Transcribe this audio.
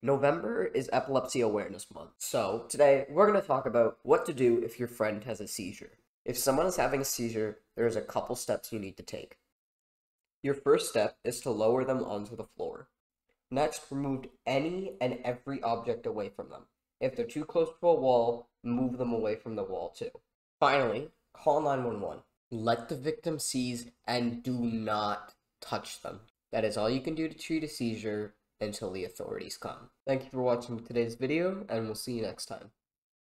November is Epilepsy Awareness Month, so today we're going to talk about what to do if your friend has a seizure. If someone is having a seizure, there's a couple steps you need to take. Your first step is to lower them onto the floor. Next, remove any and every object away from them. If they're too close to a wall, move them away from the wall too. Finally, call 911. Let the victim seize and do not touch them. That is all you can do to treat a seizure until the authorities come. Thank you for watching today's video, and we'll see you next time.